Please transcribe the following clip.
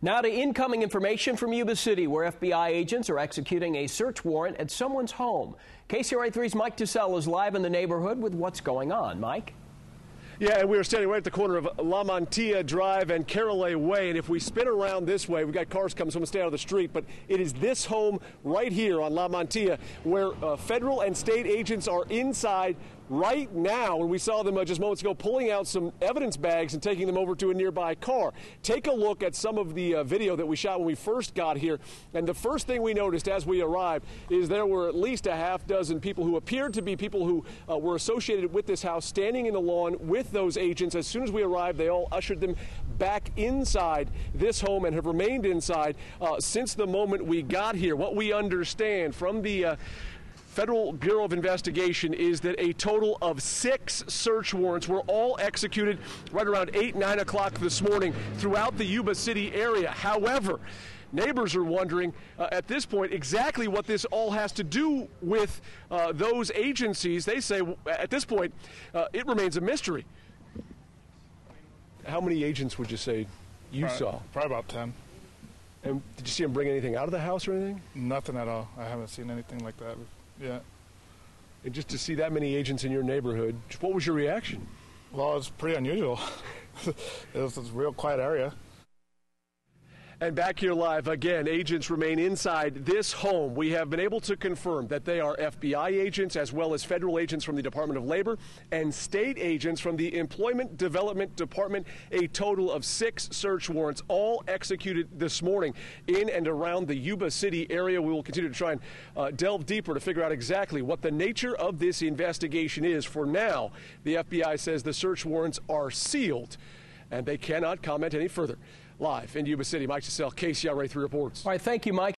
Now to incoming information from Yuba City, where FBI agents are executing a search warrant at someone's home. KCRA3's Mike TeSelle is live in the neighborhood with what's going on. Mike? Yeah, and we are standing right at the corner of La Montilla Drive and Carolet Way. And if we spin around this way, we've got cars coming, so I'm going to stay out of the street. But it is this home right here on La Montilla where uh, federal and state agents are inside right now. And we saw them uh, just moments ago pulling out some evidence bags and taking them over to a nearby car. Take a look at some of the uh, video that we shot when we first got here. And the first thing we noticed as we arrived is there were at least a half dozen people who appeared to be people who uh, were associated with this house standing in the lawn with those agents. As soon as we arrived, they all ushered them back inside this home and have remained inside uh, since the moment we got here. What we understand from the uh, Federal Bureau of Investigation is that a total of six search warrants were all executed right around 8, 9 o'clock this morning throughout the Yuba City area. However, Neighbors are wondering uh, at this point exactly what this all has to do with uh, those agencies. They say at this point uh, it remains a mystery. How many agents would you say you probably, saw? Probably about 10. And did you see them bring anything out of the house or anything? Nothing at all. I haven't seen anything like that yet. And just to see that many agents in your neighborhood, what was your reaction? Well, it's pretty unusual. it was a real quiet area. And back here live again, agents remain inside this home. We have been able to confirm that they are FBI agents as well as federal agents from the Department of Labor and state agents from the Employment Development Department. A total of six search warrants, all executed this morning in and around the Yuba City area. We will continue to try and uh, delve deeper to figure out exactly what the nature of this investigation is. For now, the FBI says the search warrants are sealed and they cannot comment any further. Live in Yuba City, Mike TeSelle, KCRA 3 reports. All right, thank you, Mike.